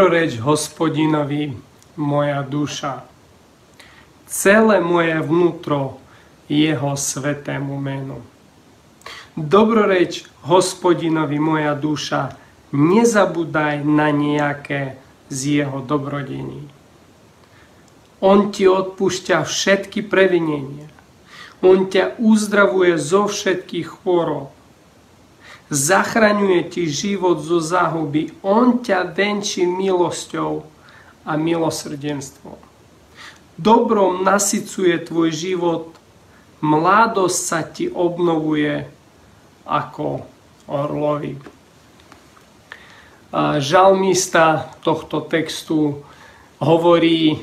Dobroreč hospodinovi moja duša. Celé moje vnútro jeho svetému menu. Dobroreč hospodinovi moja duša, nezabúdaj na nejaké z jeho dobrodení. On ti odpúšťa všetky previnenia. On ťa uzdravuje zo všetkých chorób zachraňuje ti život zo záhuby. On ťa venčí milosťou a milosrdenstvom. Dobrom nasycuje tvoj život, mladosť sa ti obnovuje ako orlovi. Žalmista tohto textu hovorí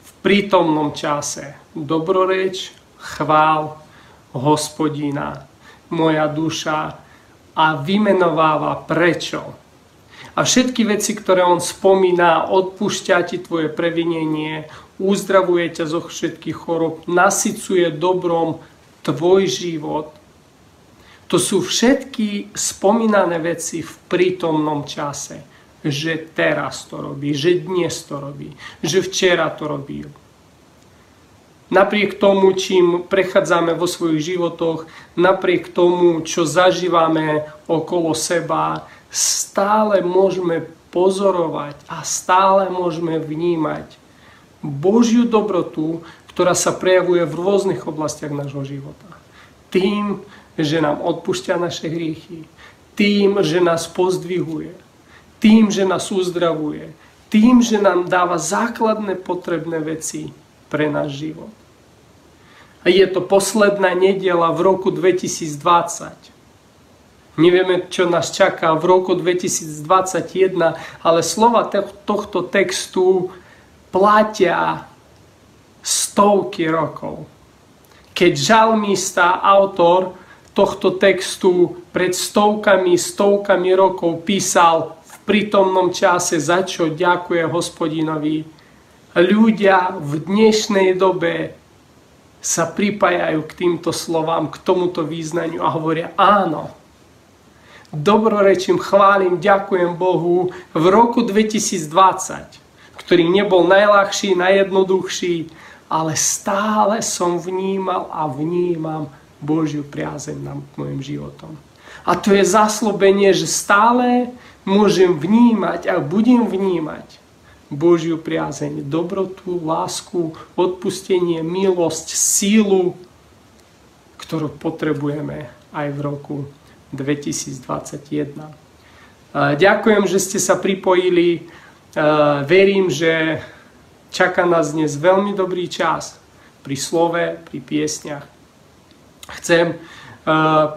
v prítomnom čase dobroreč, chvál hospodina. Moja duša a vymenováva prečo. A všetky veci, ktoré on spomína, odpúšťa ti tvoje previnenie, uzdravuje ťa zo všetkých chorob, nasycuje dobrom tvoj život. To sú všetky spomínané veci v prítomnom čase. Že teraz to robí, že dnes to robí, že včera to robil Napriek tomu, čím prechádzame vo svojich životoch, napriek tomu, čo zažívame okolo seba, stále môžeme pozorovať a stále môžeme vnímať Božiu dobrotu, ktorá sa prejavuje v rôznych oblastiach nášho života. Tým, že nám odpúšťa naše hriechy, tým, že nás pozdvihuje, tým, že nás uzdravuje, tým, že nám dáva základné potrebné veci pre náš život. A je to posledná nedela v roku 2020. Nevieme, čo nás čaká v roku 2021, ale slova tohto textu platia stovky rokov. Keď žalmista, autor tohto textu pred stovkami, stovkami rokov písal v prítomnom čase, za čo ďakuje hospodinovi, ľudia v dnešnej dobe sa pripájajú k týmto slovám, k tomuto význaniu a hovoria áno. Dobrorečím, chválim, ďakujem Bohu v roku 2020, ktorý nebol najľahší, najjednoduchší, ale stále som vnímal a vnímam Božiu priazeň nad môjim životom. A to je zaslobenie, že stále môžem vnímať a budem vnímať Božiu priazeň, dobrotu, lásku, odpustenie, milosť, sílu, ktorú potrebujeme aj v roku 2021. Ďakujem, že ste sa pripojili. Verím, že čaká nás dnes veľmi dobrý čas pri slove, pri piesňach. Chcem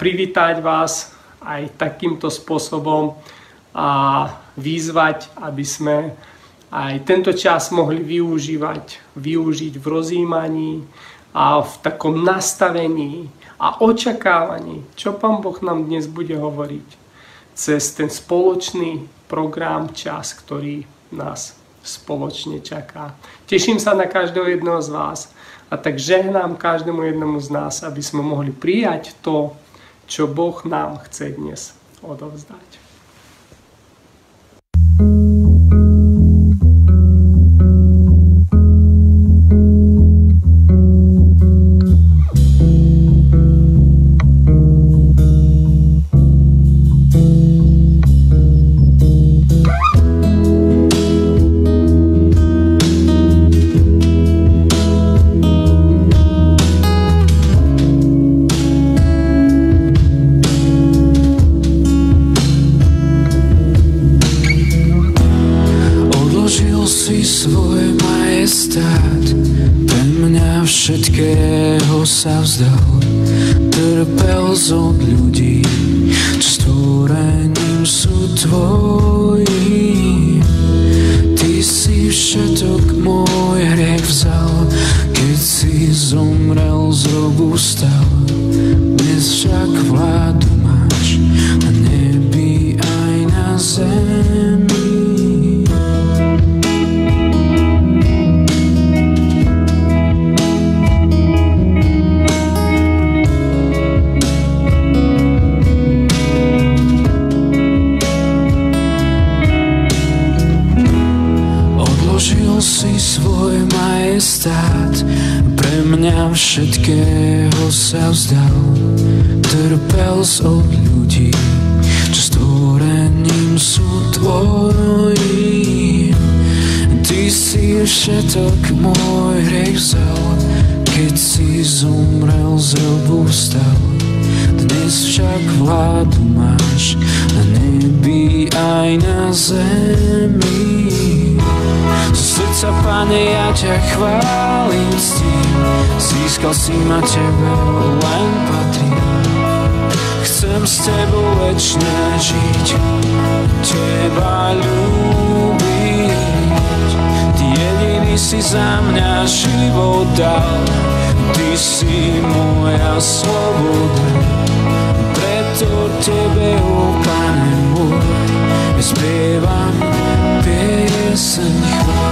privítať vás aj takýmto spôsobom a vyzvať, aby sme aj tento čas mohli využívať, využiť v rozjímaní a v takom nastavení a očakávaní, čo Pán Boh nám dnes bude hovoriť cez ten spoločný program, čas, ktorý nás spoločne čaká. Teším sa na každého jedného z vás a tak žehnám každému jednomu z nás, aby sme mohli prijať to, čo Boh nám chce dnes odovzdať. down. To the bells on všetok môj hriech vzal, keď si zomrel z robu vstal. Dnes však vládu máš na nebi aj na zemi. Z srdca, Pane, ja ťa chválim s tým, získal si ma Tebe, len patrí. Chcem s Tebou večne žiť, Teba ľúbiť. Si za mňa život dal, Ty si moja sloboda, preto Tebe, o Pane môj, spievam pieseň chvál.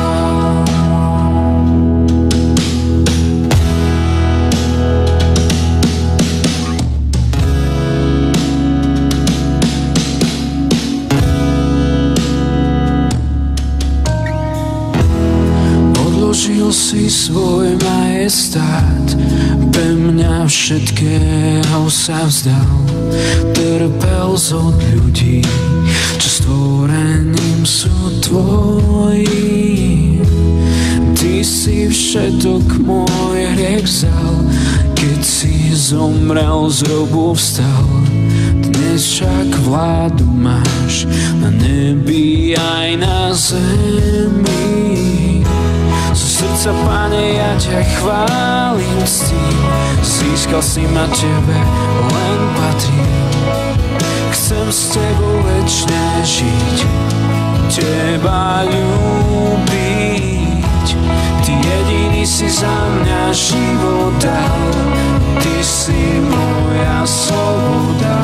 Svoj majestát, pre mňa všetkého sa vzdal. Trpel od ľudí, čo stvorením sú tvoji. Ty si všetok môj hriech vzal, keď si zomrel z robu vstal. Dnes však vládu máš na nebi aj na zemi. Zo srdca, Pane, ja ťa chválim s tým, získal si ma Tebe, len patrí. Chcem s Tebou večne žiť, Teba ľúbiť. Ty jediný si za mňa život dal, Ty si moja sloboda.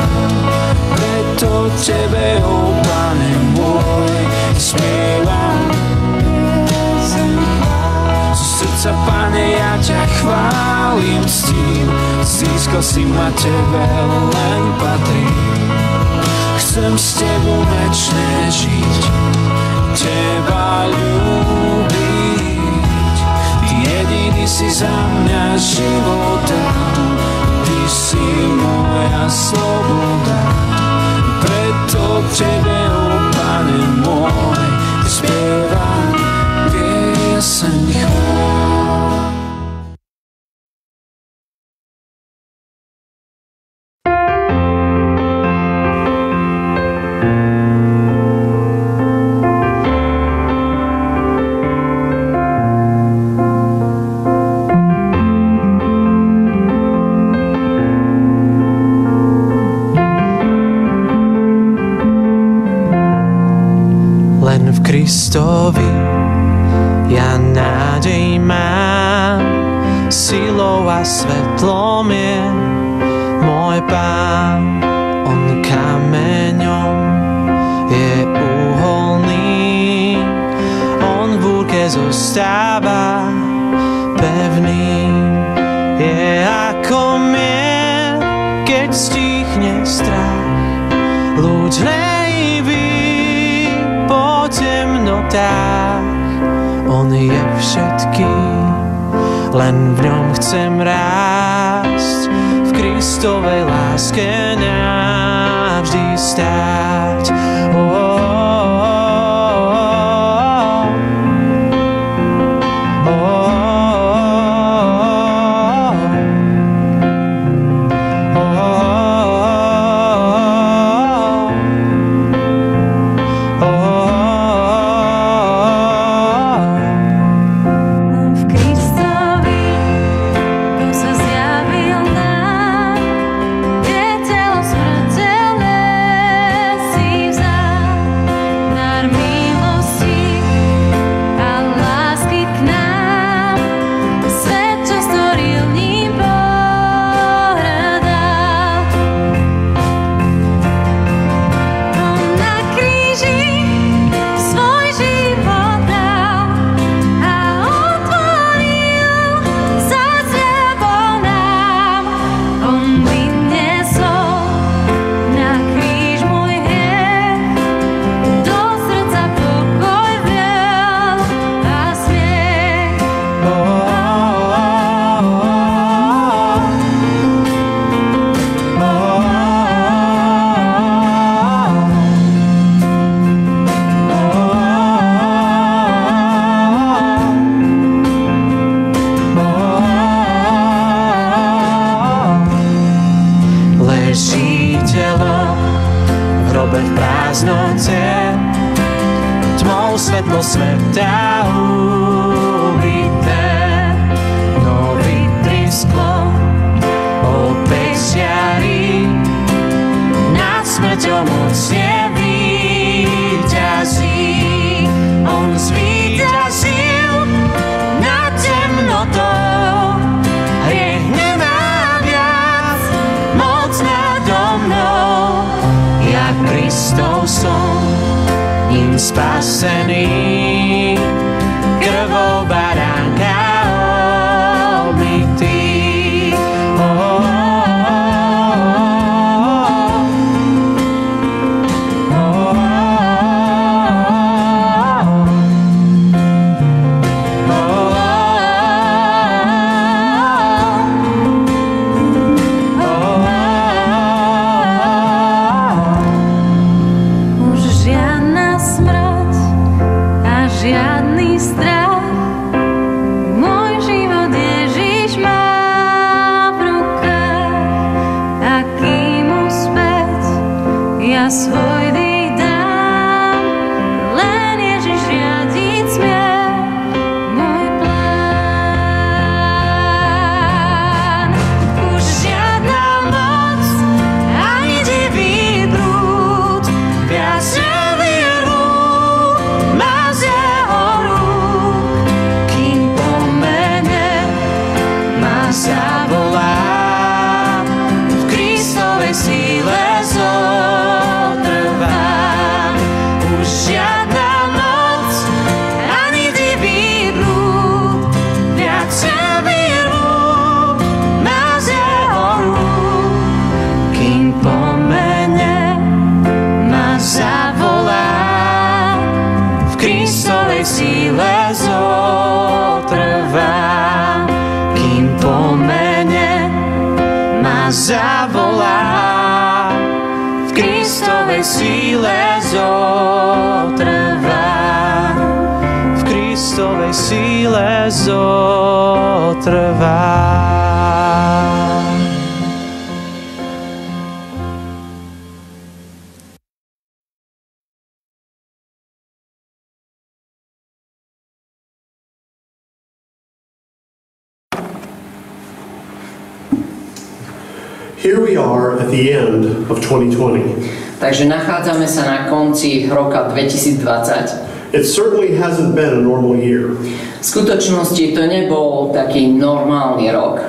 Preto Tebe, o Pane môj, spievam ťa chválim s tým, získal si ma Tebe, len patrí. Chcem s Tebou večne žiť, Teba ľúbiť. Ty jediný si za mňa život dal, Ty si moja sloboda. Preto Tebe, o Pane môj, spievam nachádzame sa na konci roka 2020. It certainly hasn't been a normal year. V skutočnosti to nebol taký normálny rok.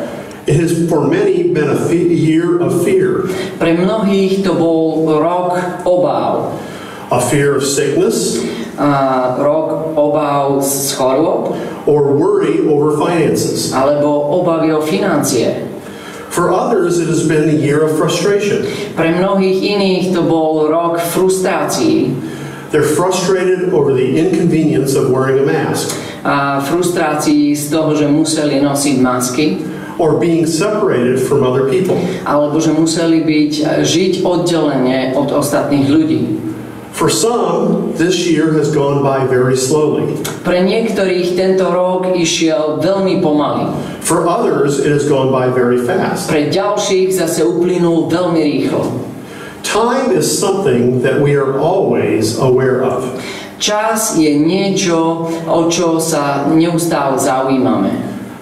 It has for many been a year of fear Pre mnohých to bol rok obáv. a fear of sickness A rok obáv z chorôb or worry over finances. alebo obavy o financie. For others, it has been a year of frustration. Pre mnohých iných to bol rok frustrácií They're frustrated over the inconvenience of wearing a mask a frustrácií z toho, že museli nosiť masky or being separated from other people. alebo že museli byť, žiť oddelenie od ostatných ľudí. For some, this year has gone by very slowly. Pre niektorých tento rok išiel veľmi pomaly. For others, it has gone by very fast. Pre ďalších zase uplynul veľmi rýchlo. Time is something that we are always aware of. Čas je niečo, o čo sa neustále zaujímame.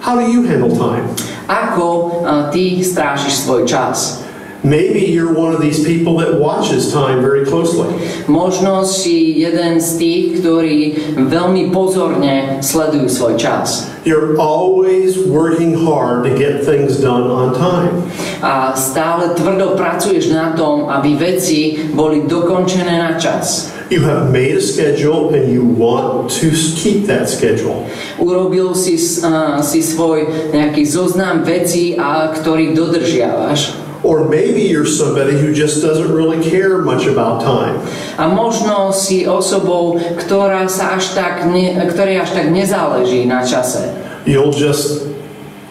How do you handle time? Ako a, ty strážiš svoj čas? Maybe you're one of these people that watches time very closely. Možno si jeden z tých, ktorí veľmi pozorne sledujú svoj čas. You're always working hard to get things done on time. A stále tvrdo pracuješ na tom, aby veci boli dokončené na čas. You have made a schedule and you want to keep that schedule. Urobil si, uh, si svoj nejaký zoznam vecí, a ktorý dodržiavaš. Or maybe you're somebody who just doesn't really care much about time. A možno si osobou, ktorá sa až tak ne, ktorej až tak nezáleží na čase. You'll just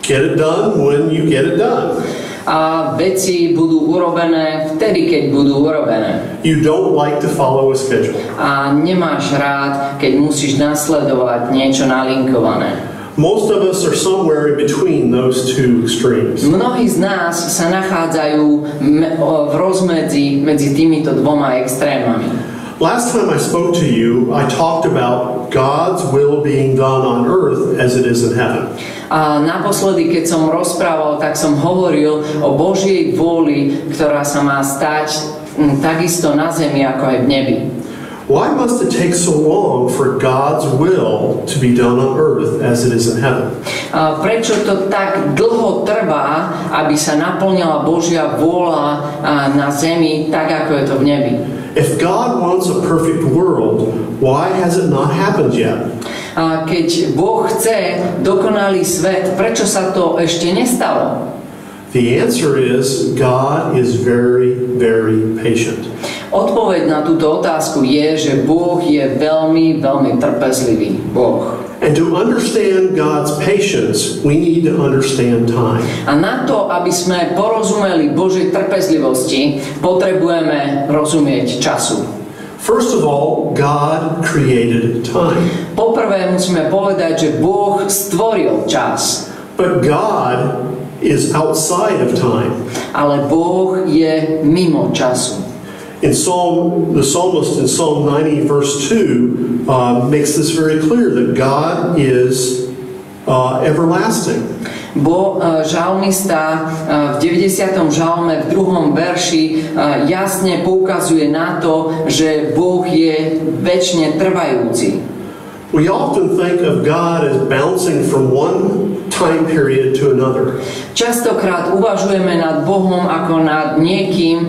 get it done when you get it done. A veci budú urobené vtedy, keď budú urobené. You don't like to follow a schedule. A nemáš rád, keď musíš nasledovať niečo nalinkované. Most of us are somewhere in between those two extremes. Mnohí z nás sa nachádzajú v rozmedzi medzi týmito dvoma extrémami. Last time I spoke to you, I talked about God's will being done on earth as it is in heaven. A naposledy, keď som rozprával, tak som hovoril o Božej vôli, ktorá sa má stať takisto na zemi, ako aj v nebi. Why must it take so long for God's will to be done on earth as it is in heaven? Prečo to tak dlho trvá, aby sa naplnila Božia vôľa na zemi, tak ako je to v nebi? If God wants a perfect world, why has it not happened yet? A keď Boh chce dokonalý svet, prečo sa to ešte nestalo? The answer is God is very, very patient. Odpoveď na túto otázku je, že Boh je veľmi, veľmi trpezlivý. Boh. And to understand God's patience, we need to understand time. A na to, aby sme porozumeli Božej trpezlivosti, potrebujeme rozumieť času. First of all, God created time. Poprvé musíme povedať, že Boh stvoril čas, But God is outside of time. ale Boh je mimo času. In Psalm, the psalmist in Psalm 90, verse 2, uh, makes this very clear that God is uh, everlasting. Bo e, žalmista e, v 90. žalme v druhom verši e, jasne poukazuje na to, že Boh je väčšine trvajúci. We often think of God as bouncing from one time period to another. Častokrát uvažujeme nad Bohom ako nad niekým,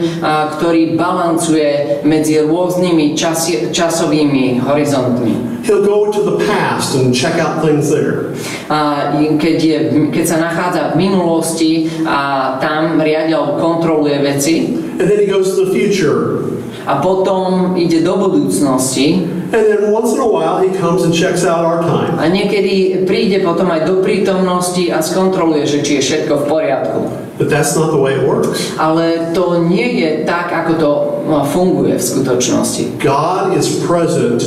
ktorý balancuje medzi rôznymi časi, časovými horizontmi. He'll go to the past and check out things there. A keď, je, keď sa nachádza v minulosti a tam riadil kontroluje veci And then he goes to the future. a potom ide do budúcnosti And then once in a while he comes and checks out our time. a niekedy príde potom aj do prítomnosti a skontroluje, že či je všetko v poriadku. But that's not the way it works. Ale to nie je tak, ako to no, funguje v skutočnosti. God is present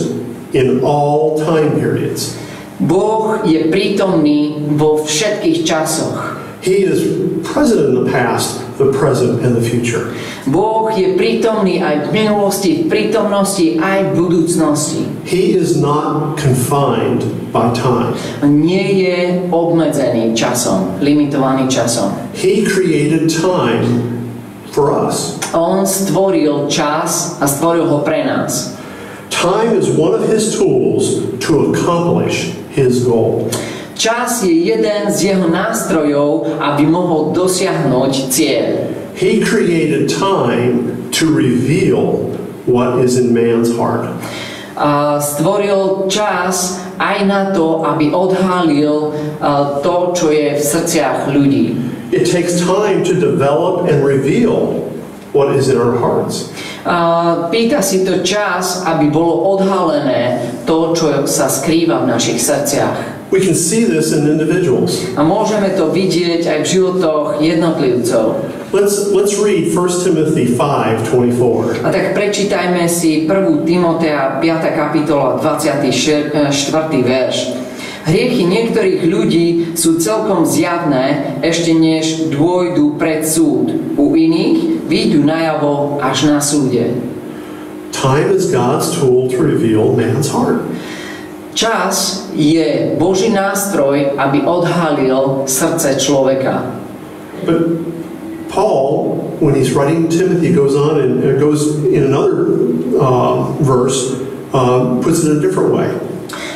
in all time periods. Boh je prítomný vo všetkých časoch. He is present in the past, the present, and the future. Boh je prítomný aj v minulosti, v prítomnosti, aj v budúcnosti. He is not confined by time. Nie je obmedzený časom, limitovaný časom. He created time for us. On stvoril čas a stvoril ho pre nás. Time is one of his tools to accomplish his goal. Čas je jeden z jeho nástrojov, aby mohol dosiahnuť cieľ. He created time to reveal what is in man's heart. A stvoril čas aj na to, aby odhalil to, čo je v srdciach ľudí. It takes time to develop and reveal what is in our hearts. A pýta si to čas, aby bolo odhalené to, čo sa skrýva v našich srdciach. We can see this in individuals. A môžeme to vidieť aj v životoch jednotlivcov. Let's, let's read 1 Timothy 5 24. A tak prečítajme si 1. Timotea 5. kapitola 24. verš. Hriechy niektorých ľudí sú celkom zjavné, ešte než dôjdu pred súd. U iných výjdu najavo až na súde. Time is God's tool to reveal man's heart. Čas je Boží nástroj, aby odhalil srdce človeka. But Paul, when he's writing Timothy, goes on and uh, goes in another uh, verse, um, puts it in a different way.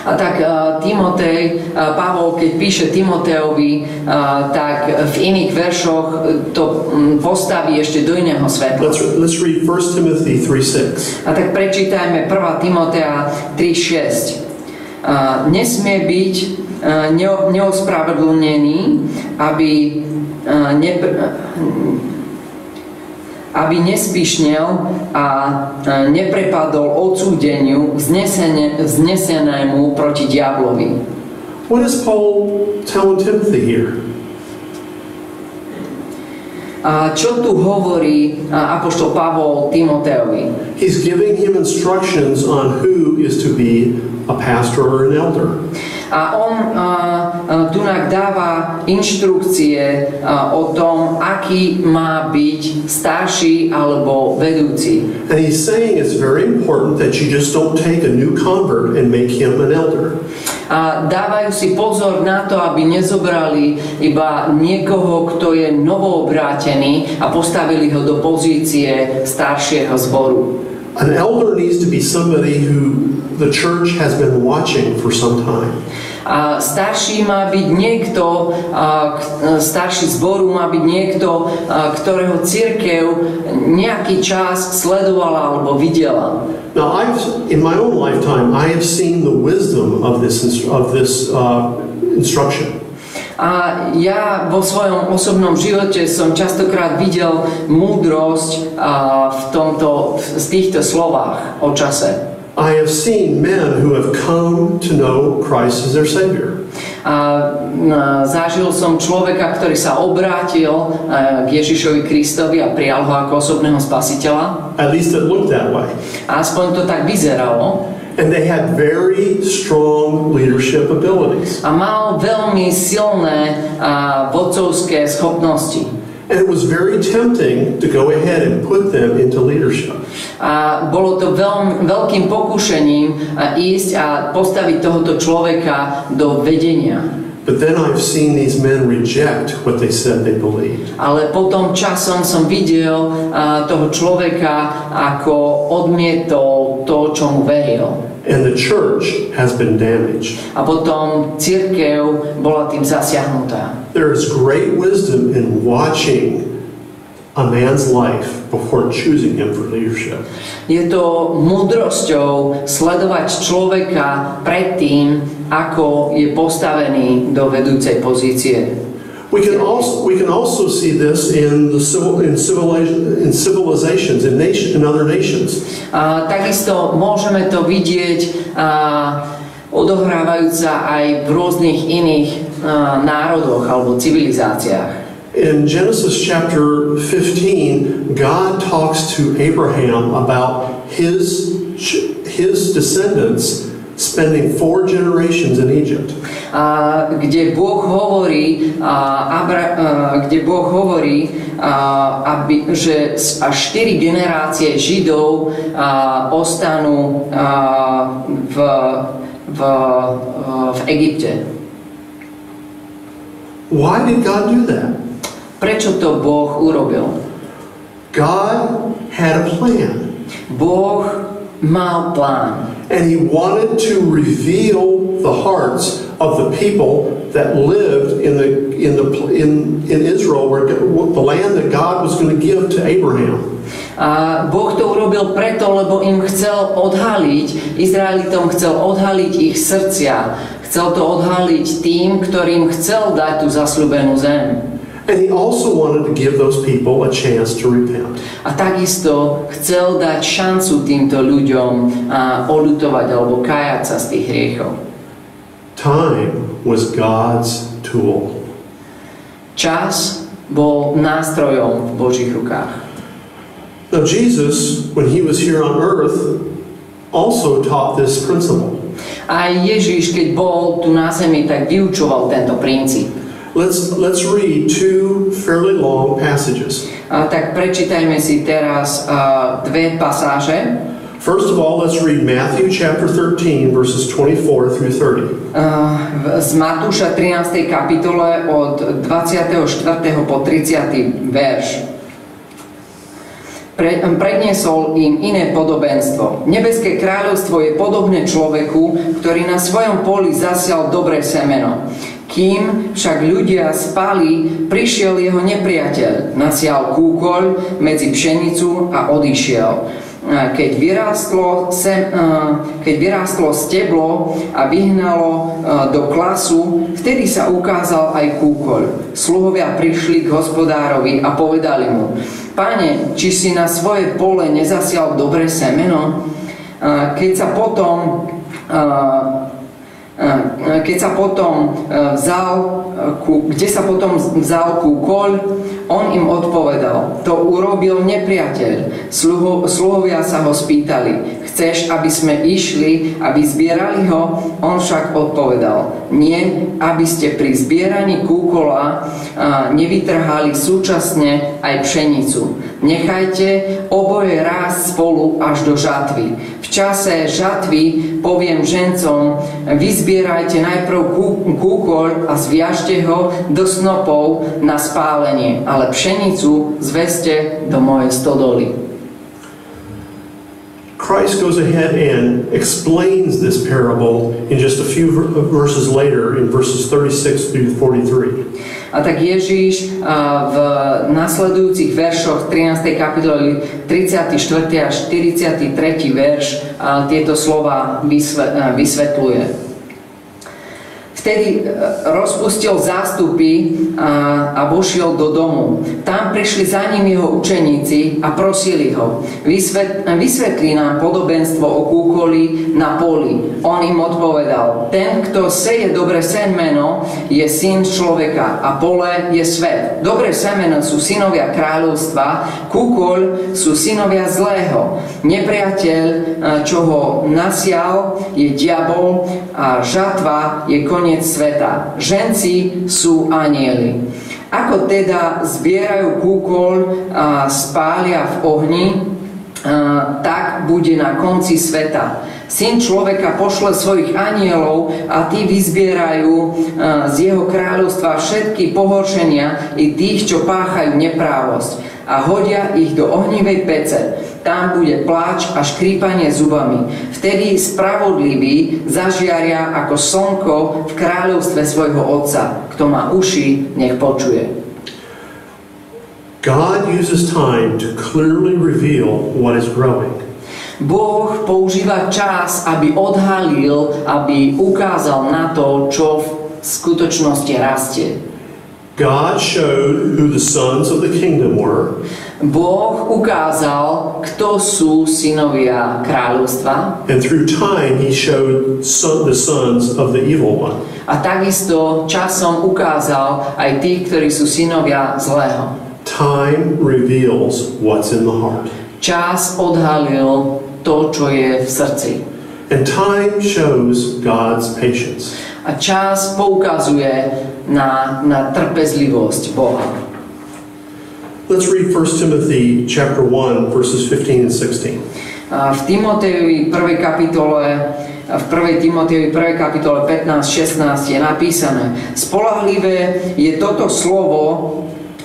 A tak uh, Timotej, uh, Pavol, keď píše Timoteovi, uh, tak v iných veršoch uh, to um, postaví ešte do iného svetla. Let's, let's read 1 Timothy 3 6. A tak prečítajme 1. Timotea 3.6. Nesmie byť neo- neospravedlnený, aby, uh, nepr- aby nespišnel a neprepadol odsúdeniu vznesene- vznesenému proti diablovi. What is Paul telling Timothy here? Čo tu hovorí apoštol Pavol Timoteovi? He's giving him instructions on who is to be a pastor or an elder. A on uh, tunak dáva inštrukcie uh, o tom, aký má byť starší alebo vedúci. And he's saying it's very important that you just don't take a new convert and make him an elder. A dávajú si pozor na to, aby nezobrali iba niekoho, kto je novoobrátený a postavili ho do pozície staršieho zboru. An elder needs to be somebody who the church has been watching for some time. A starší má byť niekto, starší zboru má byť niekto, ktorého církev nejaký čas sledovala alebo videla. Now, I've in my own lifetime, I have seen the wisdom of this of this uh, instruction. A ja vo svojom osobnom živote som častokrát videl múdrosť v tomto, v týchto slovách o čase. I have seen men who have come to know Christ as their Savior. A zažil som človeka, ktorý sa obrátil a, k Ježišovi Kristovi a prijal ho ako osobného spasiteľa. At least it looked that way. Aspoň to tak vyzeralo. And they had very strong leadership abilities. A mal veľmi silné a, vodcovské schopnosti. And it was very tempting to go ahead and put them into leadership. A bolo to veľm, veľkým pokušením a ísť a postaviť tohoto človeka do vedenia. But then I've seen these men reject what they said they believed. Ale potom časom som videl a, toho človeka, ako odmietol to, čo mu veril. And the church has been damaged. A potom církev bola tým zasiahnutá. There is great wisdom in watching a man's life before choosing him for leadership. Je to múdrosťou sledovať človeka predtým, ako je postavený do vedúcej pozície. We can also we can also see this in the civil in civilization in civilizations in nation in other nations. A takisto môžeme to vidieť a, odohrávajúc sa aj v rôznych iných a, národoch alebo civilizáciách. In Genesis chapter 15, God talks to Abraham about his his descendants spending four generations in Egypt. a, kde Boh hovorí, a, Abra, a, kde Boh hovorí, a, aby, že až 4 generácie Židov a, ostanú a, v, v, a, v Egypte. Why did God do that? Prečo to Boh urobil? God had a plan, Boh mal plán. And He wanted to reveal the hearts of the people that lived in the in the in in Israel, where the land that God was going to give to Abraham. A Boh to urobil preto, lebo im chcel odhaliť, Izraelitom chcel odhaliť ich srdcia. Chcel to odhaliť tým, ktorým chcel dať tú zasľubenú zem. And he also wanted to give those people a chance to repent. A takisto chcel dať šancu týmto ľuďom a oľutovať alebo kajať sa z tých hriechov. Time was God's tool. Čas bol nástrojom v Božích rukách. Now, Jesus, when he was here on earth, also taught this principle. Aj Ježiš, keď bol tu na zemi, tak vyučoval tento princíp. Let's, let's read two fairly long passages. A tak prečítajme si teraz a, dve pasáže. First of all, let's read Matthew chapter 13, verses 24 through 30. A, v- z Matúša 13. kapitole od 24. po 30. verš. Pre, predniesol im iné podobenstvo. Nebeské kráľovstvo je podobné človeku, ktorý na svojom poli zasial dobré semeno. Kým však ľudia spali, prišiel jeho nepriateľ, nasial kúkoľ medzi pšenicu a odišiel. Keď vyrástlo, sem, keď vyrástlo steblo a vyhnalo do klasu, vtedy sa ukázal aj kúkoľ. Sluhovia prišli k hospodárovi a povedali mu, Pane, či si na svoje pole nezasial dobré semeno? Keď sa potom Keď sa potom e, vzal, e, ku, kde sa potom vzal kúkoľ, on im odpovedal, to urobil nepriateľ. Sluho, sluhovia sa ho spýtali, chceš, aby sme išli, aby zbierali ho? On však odpovedal, nie, aby ste pri zbieraní kúkola nevytrhali súčasne aj pšenicu. Nechajte oboje rásť spolu až do žatvy. V čase žatvy poviem žencom, vyzbierajte najprv kú- kúkoľ a zviažte ho do snopov na spálenie, ale pšenicu zveste do mojej stodoly. Christ goes ahead and explains this parable in just a few ver- verses later, in verses 36 through 43. A tak Ježíš a, v nasledujúcich veršoch 13. kapitoly 34. až 43. verš a, tieto slova vysvetľuje. Vtedy e, rozpustil zástupy a, a vošiel do domu. Tam prišli za ním jeho učeníci a prosili ho. Vysvet, vysvetlí nám podobenstvo o kúkoli na poli. On im odpovedal, ten, kto seje dobre semeno, je syn človeka a pole je svet. Dobré semeno sú synovia kráľovstva, kúkoľ sú synovia zlého. Nepriateľ, e, čo ho nasial, je diabol a žatva je koniec sveta. Ženci sú anieli. Ako teda zbierajú kúkol a spália v ohni, tak bude na konci sveta. Syn človeka pošle svojich anielov a tí vyzbierajú z jeho kráľovstva všetky pohoršenia i tých, čo páchajú neprávosť a hodia ich do ohnivej pece. Tam bude pláč a škrípanie zubami. Vtedy spravodliví zažiaria ako slnko v kráľovstve svojho Otca. Kto má uši, nech počuje. God uses time to clearly reveal what is growing. Boh používa čas, aby odhalil, aby ukázal na to, čo v skutočnosti rastie. God showed who the sons of the kingdom were, Boh ukázal, kto sú synovia kráľovstva and through time he showed son, the sons of the evil one. a takisto časom ukázal aj tých, ktorí sú synovia zlého. Time reveals what's in the heart. Čas odhalil to, čo je v srdci. And time shows God's patience. A čas poukazuje na, na trpezlivosť Boha. Let's read 1 Timothy chapter 1 verses 15 and 16. A v Timotejovi 1. kapitole v 1. Timotejovi 1. kapitole 15-16 je napísané Spolahlivé je toto slovo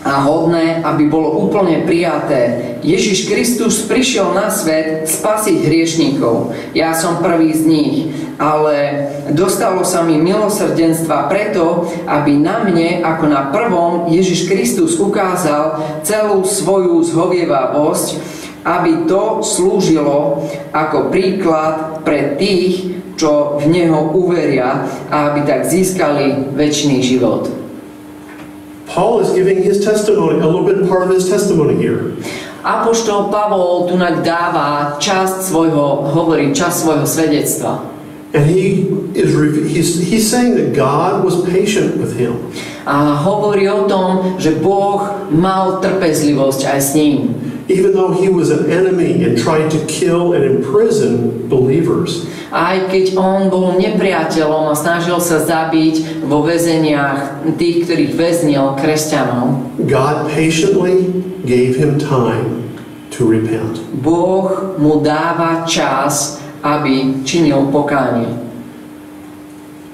a hodné, aby bolo úplne prijaté. Ježiš Kristus prišiel na svet spasiť hriešníkov. Ja som prvý z nich, ale dostalo sa mi milosrdenstva preto, aby na mne, ako na prvom, Ježiš Kristus ukázal celú svoju zhovievavosť, aby to slúžilo ako príklad pre tých, čo v Neho uveria a aby tak získali väčší život. Paul is giving his testimony, a little bit part of his testimony here. Apoštol Pavol tu dáva časť svojho, hovorí časť svojho svedectva. And he is he's, he's saying that God was patient with him. A hovorí o tom, že Boh mal trpezlivosť aj s ním. Even though he was an enemy and tried to kill and imprison believers, Aj keď on bol nepriateľom a snažil sa zabiť vo väzeniach tých, ktorých väznil kresťanov, God patiently gave him time to repent. Boh mu dáva čas, aby činil pokánie.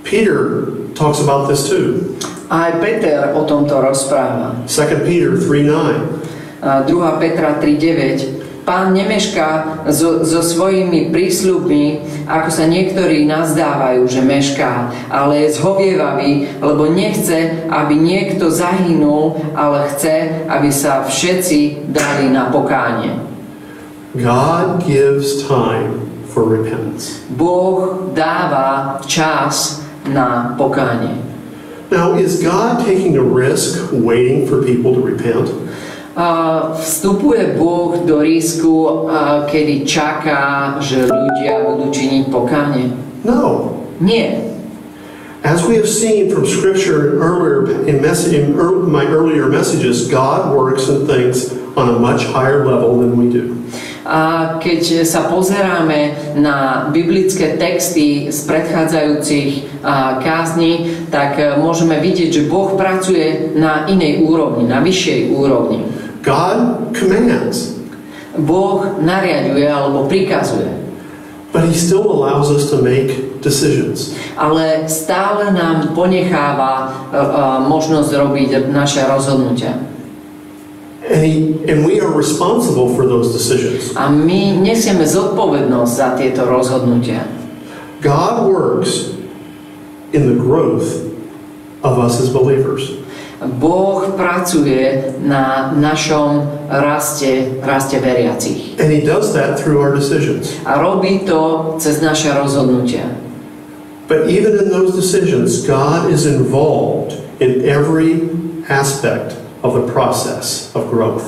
Peter talks about this too. Aj Peter o tomto rozpráva. 2 Peter 3 9. A 2. Petra 3.9 Pán nemešká so, so svojimi prísľubmi, ako sa niektorí nazdávajú, že mešká, ale je zhovievavý, lebo nechce, aby niekto zahynul, ale chce, aby sa všetci dali na pokánie. God gives time for repentance. Boh dáva čas na pokánie. Now, is God taking a risk waiting for people to repent? Vstupuje Boh do risku, kedy čaká, že ľudia budú činiť pokánie? No. Nie. As we have seen from Scripture earlier in, mess- in my earlier messages, God works in things on a much higher level than we do. A keď sa pozeráme na biblické texty z predchádzajúcich kázni, tak e, môžeme vidieť, že Boh pracuje na inej úrovni, na vyššej úrovni. God commands, Boh nariaduje alebo prikazuje, but He still allows us to make decisions. ale stále nám ponecháva e, e, možnosť robiť naše rozhodnutia. And, and we are responsible for those decisions. A my nesieme zodpovednosť za tieto rozhodnutia. God works in the growth of us as believers. Boh pracuje na našom raste, raste veriacich. And He does that through our decisions. A robí to cez naše rozhodnutia. But even in those decisions, God is involved in every aspect of the process of growth.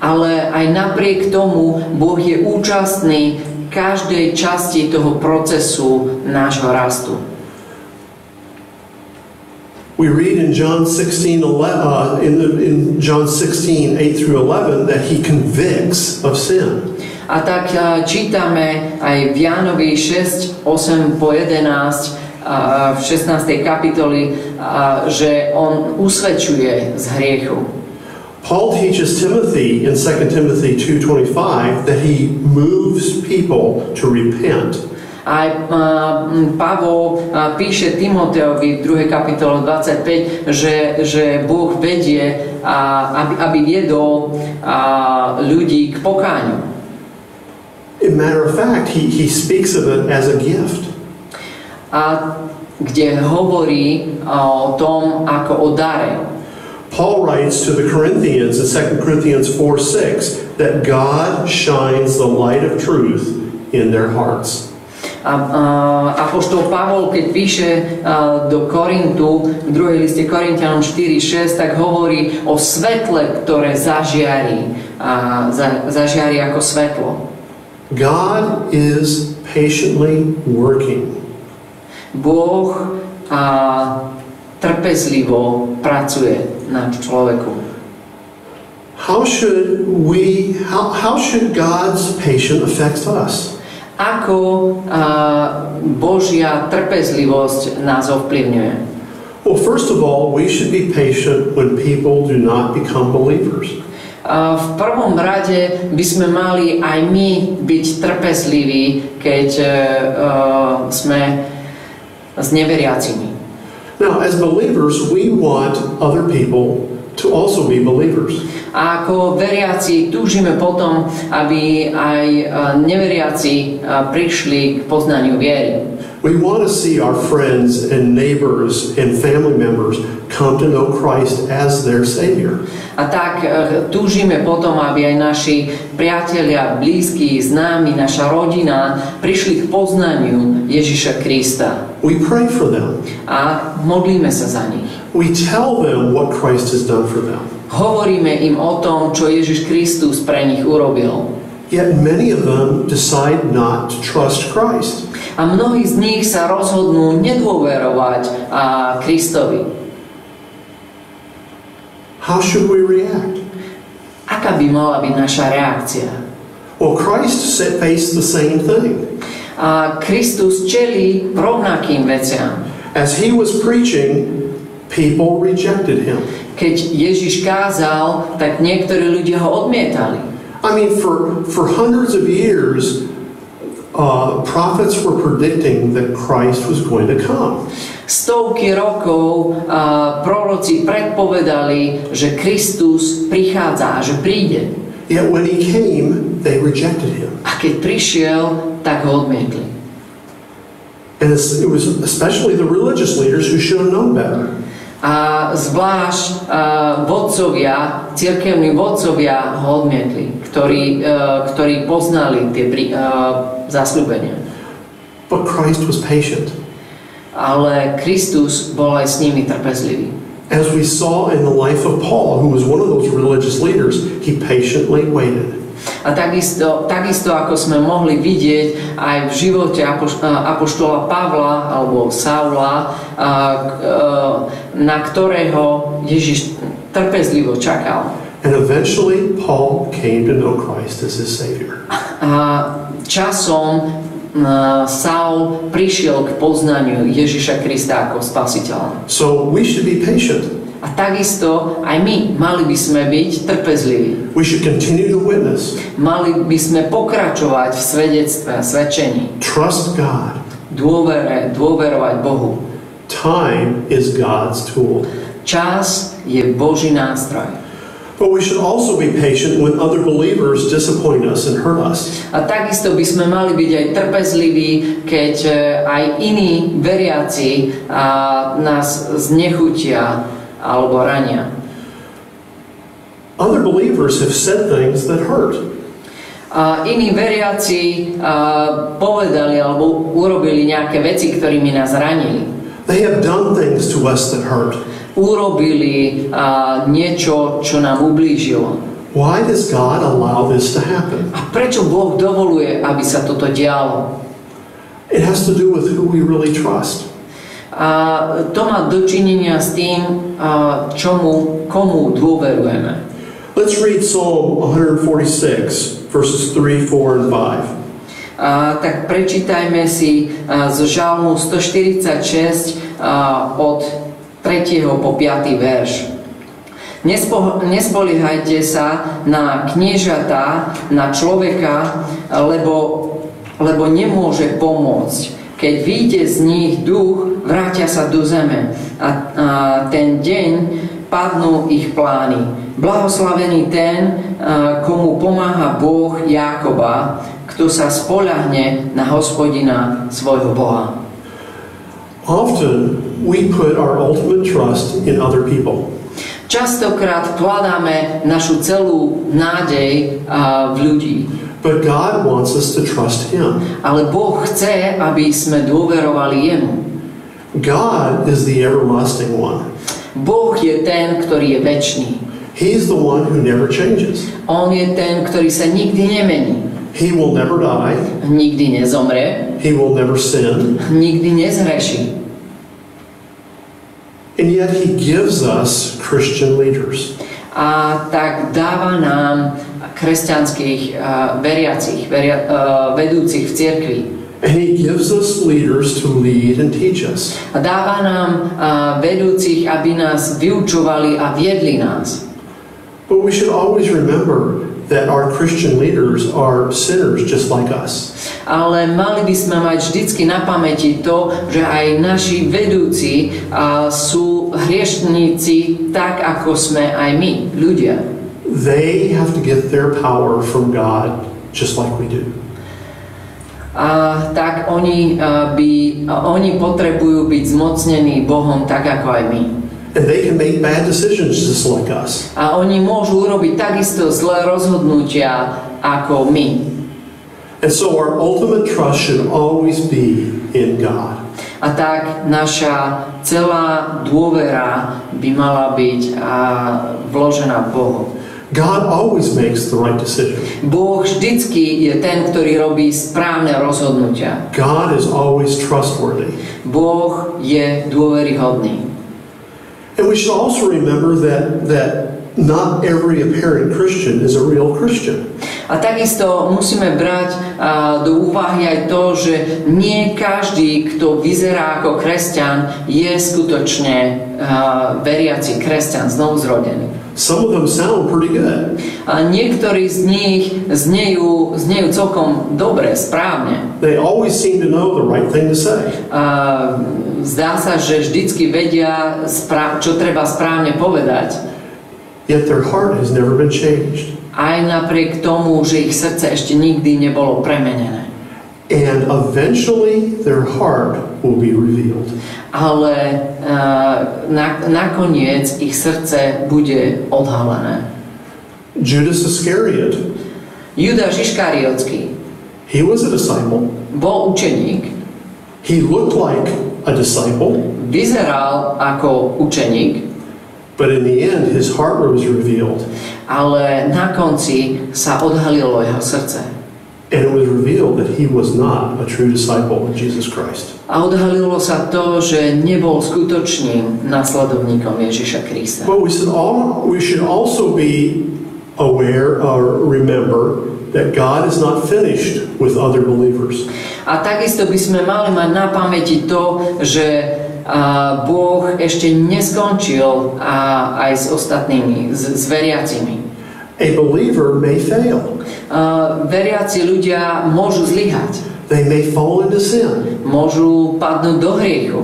Ale aj napriek tomu Boh je účastný každej časti toho procesu nášho rastu. We read in John 16, 11, uh, in, the, in John 16, 8 through 11, that He convicts of sin. A tak a, čítame aj v Jánovi 6, 8 po 11 a, v 16. kapitoli, a, že on usvedčuje z hriechu. Paul teaches Timothy in 2 Timothy 2.25 that he moves people to repent. Aj m, Pavol a, píše Timoteovi v 2. kapitole 25, že, že Boh vedie, a, aby, aby viedol a, ľudí k pokáňu. In matter of fact, he, he speaks of it as a gift. A kde hovorí o tom ako o dare. Paul writes to the Corinthians in 2 Corinthians 4 6 that God shines the light of truth in their hearts. A, a Apoštol Pavol, keď píše a, do Korintu, v druhej liste Korintianom 4.6, tak hovorí o svetle, ktoré zažiari, a, za, zažiari ako svetlo. God is patiently working. Boh a, trpezlivo pracuje na človeku. How should we, how, how should God's patience affect us? Ako a, Božia trpezlivosť nás ovplyvňuje? Well, first of all, we should be patient when people do not become believers. A V prvom rade by sme mali aj my byť trpezliví, keď e, sme s neveriacimi. Now, as believers, we want other people to also be believers. A ako veriaci túžime potom, aby aj e, neveriaci e, prišli k poznaniu viery. We want to see our friends and neighbors and family members come to know Christ as their Savior. A tak e, túžime potom, aby aj naši priatelia, blízki, známi, naša rodina prišli k poznaniu Ježiša Krista. We pray for them. A modlíme sa za nich. We tell them what Christ has done for them. Hovoríme im o tom, čo Ježiš Kristus pre nich urobil. Yet many of them decide not to trust Christ. A mnohí z nich sa rozhodnú nedôverovať a Kristovi. How should we react? Aká by mala byť naša reakcia? Well, Christ faced the same thing. A Kristus čelí rovnakým veciam. As he was preaching, people rejected him. Keď Ježiš kázal, tak niektorí ľudia ho odmietali. I mean, for, for hundreds of years, uh, prophets were predicting that Christ was going to come. Stovky rokov a proroci predpovedali, že Kristus prichádza že príde. Yet when he came, they rejected him. A keď prišiel, tak ho odmietli. And it was especially the religious leaders who should have known better. A zvlášť uh, vodcovia, cirkevní vodcovia ho odmietli, ktorí, uh, ktorí poznali tie pri, uh, zasľúbenia. But Christ was patient. Ale Kristus bol aj s nimi trpezlivý. As we saw in the life of Paul, who was one of those religious leaders, he patiently waited. A takisto, takisto ako sme mohli vidieť aj v živote apoštola Pavla alebo Saula, e, na ktorého Ježiš trpezlivo čakal. And eventually, Paul came to know Christ as his Savior. A časom a, Saul prišiel k poznaniu Ježiša Krista ako spasiteľa. So we should be patient. A takisto aj my mali by sme byť trpezliví. We should continue to witness. Mali by sme pokračovať v svedectve a svedčení. Trust God. Dôvere, dôverovať Bohu. Time is God's tool. Čas je Boží nástroj. But we should also be patient when other believers disappoint us and hurt us. A takisto by sme mali byť aj trpezliví, keď e, aj iní veriaci nás znechutia alebo rania. Other believers have said things that hurt. A iní veriaci a, povedali alebo urobili nejaké veci, ktorými nás ranili. They have done things to us that hurt. Urobili a, niečo, čo nám ublížilo. Why does God allow this to happen? A prečo Boh dovoluje, aby sa toto dialo? It has to do with who we really trust. A to má dočinenia s tým, čomu, komu dôverujeme. Let's read Psalm 146, verses 3, 4, and 5. A, tak prečítajme si a, zo Žalmu 146 a, od 3. po 5. verš. Nespo, nespoliehajte sa na kniežatá, na človeka, lebo, lebo nemôže pomôcť. Keď vyjde z nich duch, vrátia sa do zeme a, a ten deň padnú ich plány. Blahoslavený ten, komu pomáha Boh Jákoba, kto sa spoľahne na hospodina svojho Boha. Often we put our ultimate trust in other people. Častokrát vkladáme našu celú nádej a, v ľudí. But God wants us to trust Him. Ale Boh chce, aby sme dôverovali Jemu. God is the everlasting one. Boh je ten, ktorý je väčší. He's the one who never changes. On je ten, ktorý sa nikdy nemení. He will never die. Nikdy nezomre, He will never sin. nikdy nezhreší. And yet He gives us Christian leaders. A tak dáva nám kresťanských uh, veriacich, veria, uh, vedúcich v cirkvi. And He gives us leaders to lead and teach us. A dáva nám uh, vedúcich, aby nás vyučovali a viedli nás. But we should always remember that our Christian leaders are sinners just like us. Ale mali by sme mať vždycky na pamäti to, že aj naši vedúci a, sú hriešníci tak, ako sme aj my, ľudia. They have to get their power from God just like we do. A tak oni, a, by, oni potrebujú byť zmocnení Bohom tak, ako aj my. And they can make bad decisions just like us. A oni môžu urobiť takisto zlé rozhodnutia ako my. And so our ultimate trust should always be in God. A tak naša celá dôvera by mala byť a, vložená Bohu. God always makes the right decision. Boh vždycky je ten, ktorý robí správne rozhodnutia. God is always trustworthy. Boh je dôveryhodný. And we should also remember that, that not every apparent Christian is a real Christian. A takisto musíme brať a, do úvahy aj to, že nie každý, kto vyzerá ako kresťan, je skutočne a, veriaci kresťan, znovuzrodený. Some of them sound pretty good. A niektorí z nich znejú, znejú celkom dobre, správne. They always seem to know the right thing to say. A, zdá sa, že vždycky vedia, čo treba správne povedať. Yet their heart has never been changed. Aj napriek tomu, že ich srdce ešte nikdy nebolo premenené. And eventually their heart will be revealed. Ale uh, na, nakoniec ich srdce bude odhalené. Judas Iscariot, Judáš Iškariotský he was a disciple. bol učeník, He looked like a disciple, vyzeral ako učeník, But in the end, his heart was revealed, Ale na konci sa odhalilo jeho srdce. And it was revealed that he was not a true disciple of Jesus Christ. A odhalilo sa to, že nebol skutočným následovníkom Ježiša Krista. But we should, all, we should also be aware or remember that God is not finished with other believers. A takisto by sme mali mať na pamäti to, že a, Boh ešte neskončil a, aj s ostatnými, s, s veriacimi. A believer may fail. A, veriaci ľudia môžu zlyhať, They may fall into sin. môžu padnúť do hriechu.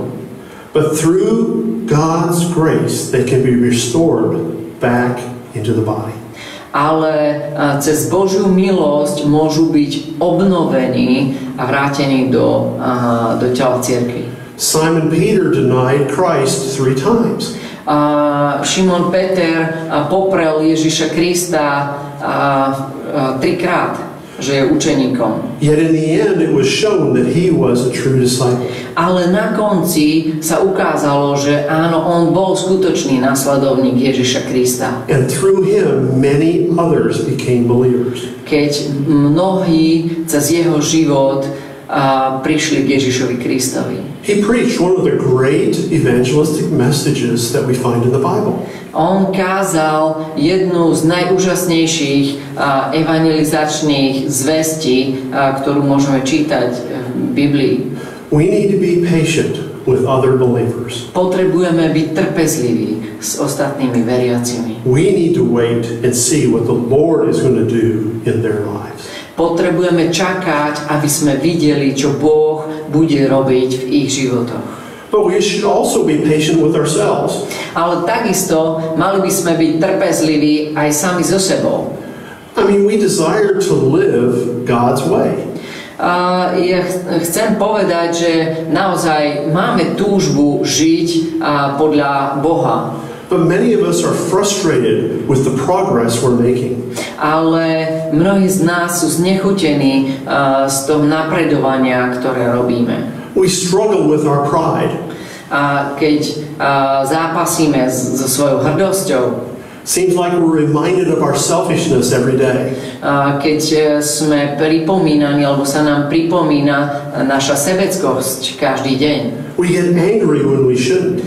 But through God's grace, they can be restored back into the body. ale a, cez Božiu milosť môžu byť obnovení a vrátení do, a, do tela cirkvi. Simon Peter denied Christ three times. Šimon Peter poprel Ježiša Krista trikrát, že je učeníkom. Yet in the end, it was shown that he was a true disciple. Ale na konci sa ukázalo, že áno, on bol skutočný následovník Ježiša Krista. And through him, many others became believers. Keď mnohí cez jeho život prišli k Ježišovi Kristovi. He preached one of the great evangelistic messages that we find in the Bible. On kázal jednu z najúžasnejších evangelizačných zvestí, ktorú môžeme čítať v Biblii. We need to be patient with other believers. Potrebujeme byť trpezliví s ostatnými veriacimi. We need to wait and see what the Lord is going to do in their lives. Potrebujeme čakať, aby sme videli, čo Boh bude robiť v ich životoch. But we should also be patient with ourselves. Ale takisto mali by sme byť trpezliví aj sami so sebou. I mean, we desire to live God's way. A ja ch- chcem povedať, že naozaj máme túžbu žiť podľa Boha. But many of us are frustrated with the progress we're making. Ale mnohí z nás sú znechutení a, z toho napredovania, ktoré robíme. We struggle with our pride. A keď a, zápasíme so svojou hrdosťou, Seems like we're reminded of our selfishness every day. a keď e, sme pripomínaní, alebo sa nám pripomína naša sebeckosť každý deň. We get angry when we shouldn't.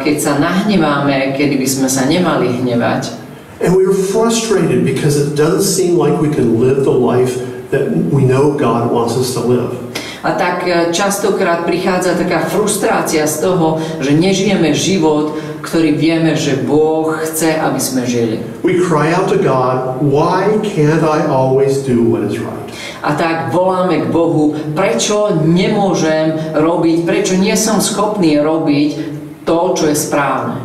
Keď sa nahneváme, kedy by sme sa nemali hnevať. And we're frustrated because it doesn't seem like we can live the life that we know God wants us to live. A tak e, častokrát prichádza taká frustrácia z toho, že nežijeme život, ktorý vieme, že Boh chce, aby sme žili. We cry out to God, why can't I always do what is right? A tak voláme k Bohu, prečo nemôžem robiť, prečo nie som schopný robiť to, čo je správne.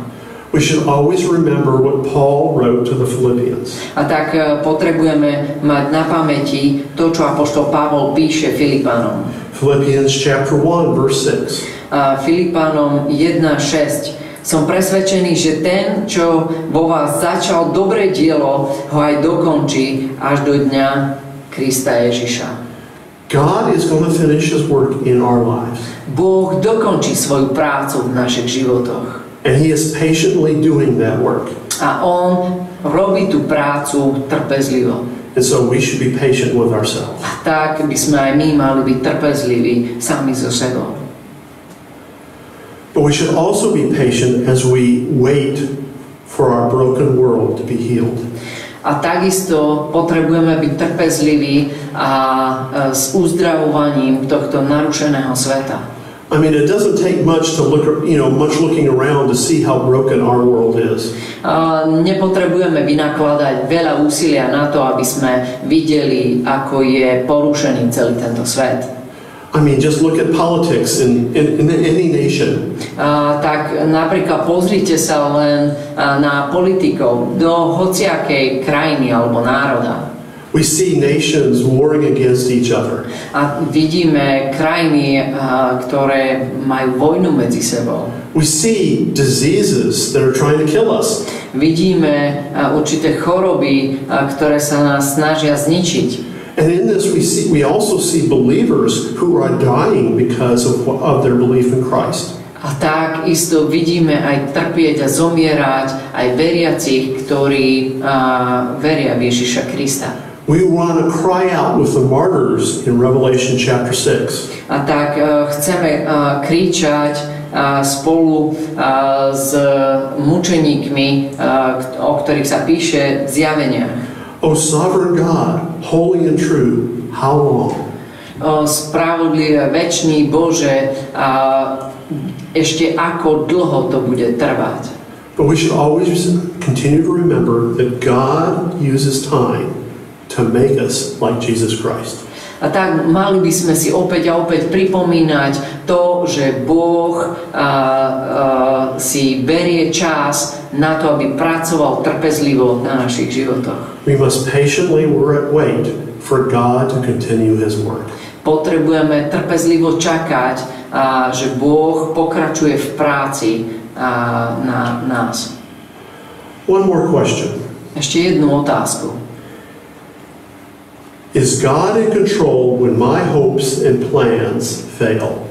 We should always remember what Paul wrote to the Philippians. A tak e, potrebujeme mať na pamäti to, čo apoštol Pavol píše Filipánom. Philippians chapter 1, verse 6. A Filipánom 1.6 Som presvedčený, že ten, čo vo vás začal dobré dielo, ho aj dokončí až do dňa Krista Ježiša. God is going to finish his work in our lives. Boh dokončí svoju prácu v našich životoch. And he is patiently doing that work. A On robí tú prácu trpezlivo. And so we should be patient with ourselves. A tak by sme aj my mali byť trpezliví sami so sebou. But we should also be patient as we wait for our broken world to be healed. A takisto potrebujeme byť trpezliví a e, s uzdravovaním tohto narušeného sveta. I mean, it doesn't take much to look, you know, much looking around to see how broken our world is. Nepotrebujeme vynakladať veľa úsilia na to, aby sme videli, ako je porušený celý tento svet. I mean, just look at politics in, in, in any nation. Tak napríklad pozrite sa len na politikov do hociakej krajiny alebo národa. We see nations warring against each other. A vidíme krajiny, ktoré majú vojnu medzi sebou. We see diseases that are trying to kill us. Vidíme určité choroby, ktoré sa nás snažia zničiť. And in this, we see we also see believers who are dying because of, of their belief in Christ. A tak isto vidíme aj trpieť a zomierať aj veriacich, ktorí a, veria v Ježiša Krista. We want to cry out with the martyrs in Revelation chapter 6. A tak a, chceme a, kričať a, spolu a, s mučeníkmi, k- o ktorých sa píše v zjaveniach. O sovereign God, holy and true, how long? O, Spravodlivé, večný Bože, a ešte ako dlho to bude trvať. But we should always continue to remember that God uses time to make us like Jesus Christ. A tak mali by sme si opäť a opäť pripomínať to, že Boh a, a, si berie čas na to, aby pracoval trpezlivo na našich životoch. We must patiently wait for God to continue His work. Potrebujeme trpezlivo čakať, a, že Boh pokračuje v práci a, na nás. One more question Ešte jednu otázku. Is God in control when my hopes and plans fail?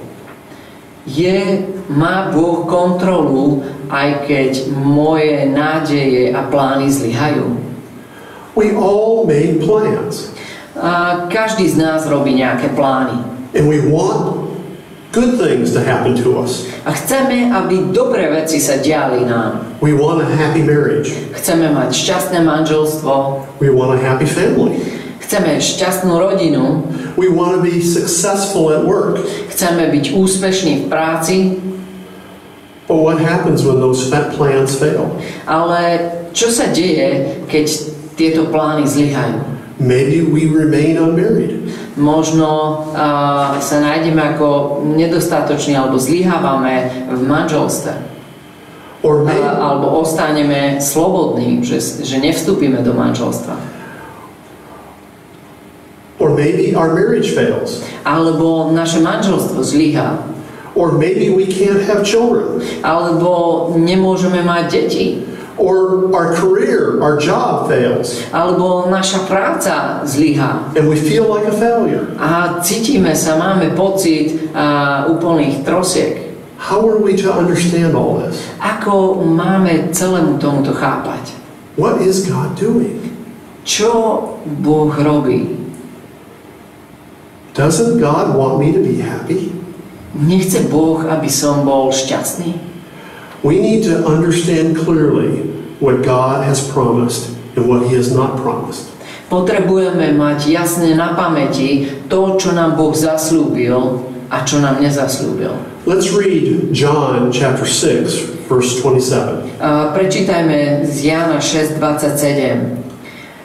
Je, má Boh kontrolu, aj keď moje nádeje a plány zlyhajú? We all make plans, A každý z nás robí nejaké plány. and we want good things to happen to us. A chceme, aby dobré veci sa diali nám. We want a happy marriage. Chceme mať šťastné manželstvo, We want a happy family. Chceme šťastnú rodinu, We want to be successful at work. chceme byť úspešní v práci, But what happens when those plans fail? ale čo sa deje, keď tieto plány zlyhajú? Maybe we remain unmarried. Možno uh, sa nájdeme ako nedostatoční alebo zlyhávame v manželstve. Or maybe, alebo ostaneme slobodní, že, že nevstúpime do manželstva. Or maybe our marriage fails. Alebo naše manželstvo zlyhá. Or maybe we can't have children. Alebo nemôžeme mať deti. Or our career, our job fails. Alebo naša práca zlyhá. And we feel like a failure. A cítime sa, máme pocit a, úplných trosiek. How are we to understand all this? Ako máme celému tomuto chápať? What is God doing? Čo Boh robí? Doesn't God want me to be happy? Nechce Boh, aby som bol šťastný? We need to understand clearly what God has promised and what He has not promised. Potrebujeme mať jasne na pamäti to, čo nám Boh zaslúbil a čo nám nezaslúbil. Let's read John chapter 6, verse 27. A Prečítajme z Jana 6.27.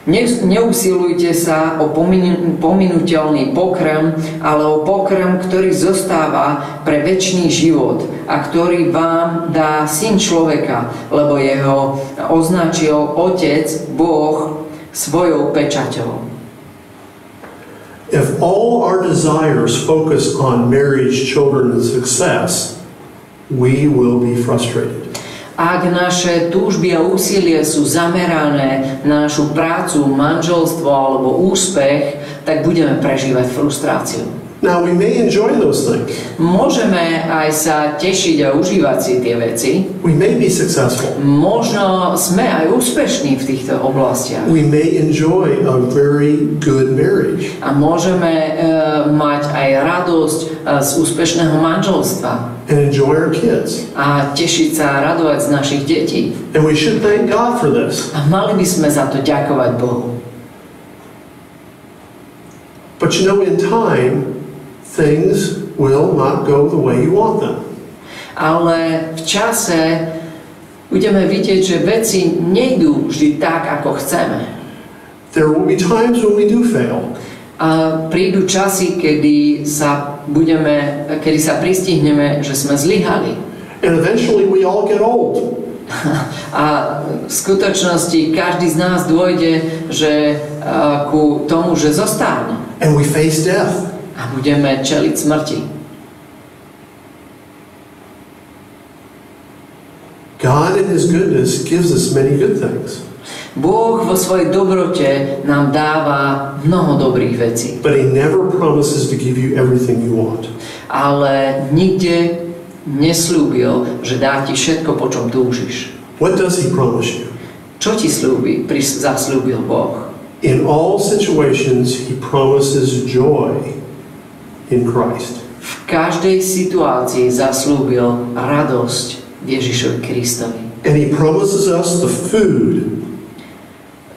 Ne- Neusilujte sa o pominu- pominuteľný pokrm, ale o pokrm, ktorý zostáva pre väčší život a ktorý vám dá syn človeka, lebo jeho označil Otec, Boh, svojou pečaťou. If all our desires focus on marriage, children, and success, we will be frustrated. Ak naše túžby a úsilie sú zamerané na našu prácu, manželstvo alebo úspech, tak budeme prežívať frustráciu. Now, we may enjoy those things. Môžeme aj sa tešiť a užívať si tie veci. We may be successful. Možno sme aj úspešní v týchto oblastiach. We may enjoy a very good marriage. A môžeme e, mať aj radosť e, z úspešného manželstva. and enjoy our kids. A tešiť sa a radovať z našich detí. And we should thank God for this. A mali by sme za to ďakovať Bohu. But you know, in time, things will not go the way you want them. Ale v čase budeme vidieť, že veci nejdú vždy tak, ako chceme. There will be times when we do fail. A prídu časy, kedy sa budeme, kedy sa pristihneme, že sme zlyhali. And eventually we all get old. A v skutočnosti každý z nás dôjde že, ku tomu, že zostárne And we face death. A budeme čeliť smrti. God in His goodness gives us many good things. Boh vo svojej dobrote nám dáva mnoho dobrých vecí, But He never promises to give you everything you want. ale nikde neslúbil, že dá ti všetko, po čom túžiš. What does He promise you? Čo ti slúbi, zaslúbil Boh? In all situations, He promises joy in Christ. V každej situácii zaslúbil radosť Ježišovi Kristovi. And He promises us the food.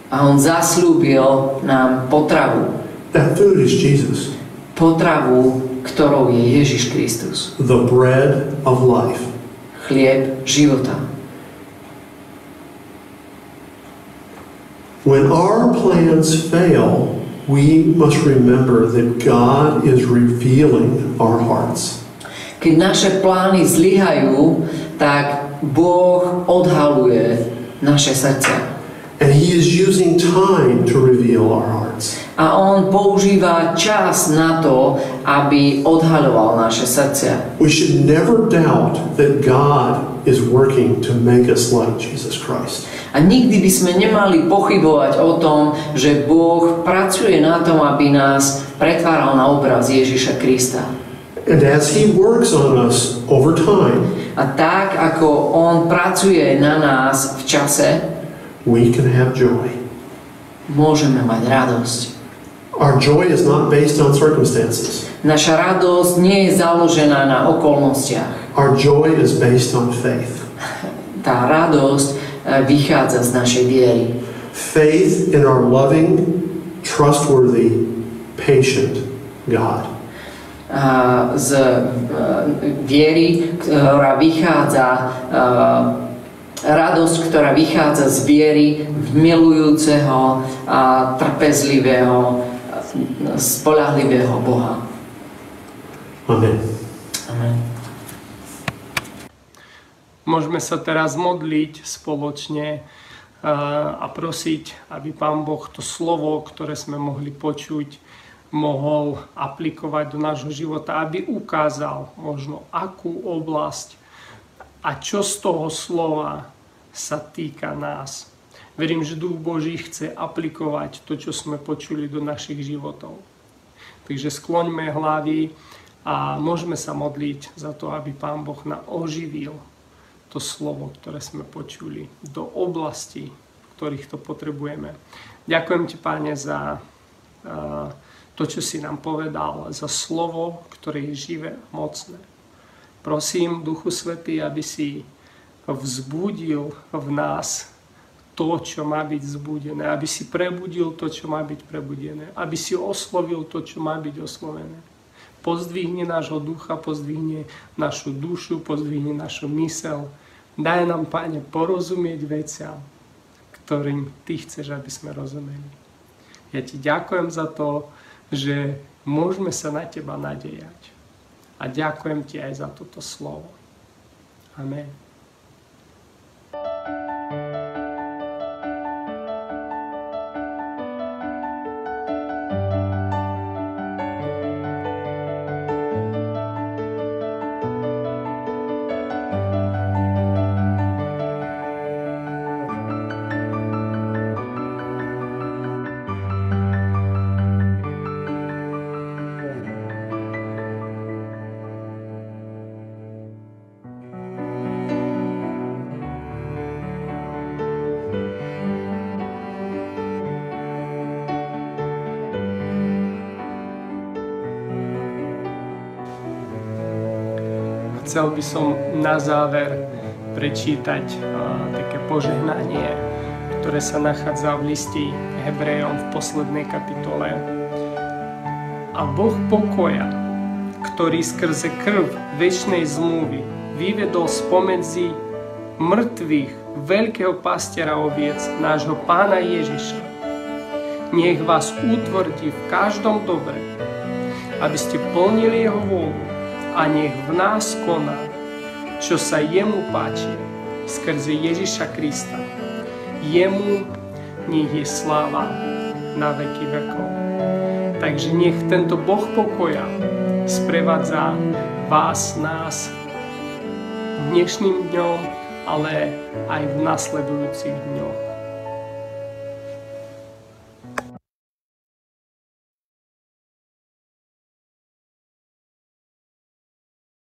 A on zaslúbil nám potravu. That food is Jesus, Potravu, ktorou je Ježiš Kristus. the bread of life. Chlieb života. When our plans fail, we must remember that God is revealing our hearts. Keď naše plány zlyhajú, tak Boh odhaluje naše srdce. And He is using time to reveal our hearts. A On používa čas na to, aby odhaľoval naše srdcia. We should never doubt that God is working to make us like Jesus Christ. A nikdy by sme nemali pochybovať o tom, že Boh pracuje na tom, aby nás pretváral na obraz Ježiša Krista. And as He works on us over time, A tak, ako On pracuje na nás v čase, we can have joy. môžeme mať radosť. Our joy is not based on circumstances. Naša radosť nie je založená na okolnostiach. Our joy is based on faith. Tá radosť e, vychádza z našej viery. Faith in our loving, trustworthy, patient God. Z e, viery, ktorá vychádza e, radosť, ktorá vychádza z viery v milujúceho a trpezlivého, spolahlivého Boha. Amen. Amen. Môžeme sa teraz modliť spoločne eh, a prosiť, aby Pán Boh to slovo, ktoré sme mohli počuť, mohol aplikovať do nášho života, aby ukázal možno akú oblasť a čo z toho slova sa týka nás. Verím, že Duch Boží chce aplikovať to, čo sme počuli do našich životov. Takže skloňme hlavy a môžeme sa modliť za to, aby Pán Boh nám oživil to slovo, ktoré sme počuli do oblasti, v ktorých to potrebujeme. Ďakujem ti, Páne, za to, čo si nám povedal, za slovo, ktoré je živé, mocné. Prosím, Duchu Svetý, aby si vzbudil v nás to, čo má byť vzbudené, aby si prebudil to, čo má byť prebudené, aby si oslovil to, čo má byť oslovené. Pozdvihni nášho ducha, pozdvihni našu dušu, pozdvihni našu mysel. Daj nám, Pane, porozumieť veciam, ktorým Ty chceš, aby sme rozumeli. Ja Ti ďakujem za to, že môžeme sa na Teba nadejať. A ďakujem Ti aj za toto slovo. Amen. Chcel by som na záver prečítať také požehnanie, ktoré sa nachádza v listi Hebrejom v poslednej kapitole. A Boh pokoja, ktorý skrze krv väčšnej zmluvy vyvedol spomedzi mŕtvych veľkého pastiera oviec, nášho pána Ježiša, nech vás utvrdí v každom dobre, aby ste plnili jeho vôľu a nech v nás koná, čo sa jemu páči, skrze Ježiša Krista. Jemu nech je sláva na veky vekov. Takže nech tento Boh pokoja sprevádza vás, nás dnešným dňom, ale aj v nasledujúcich dňoch.